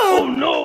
Oh no!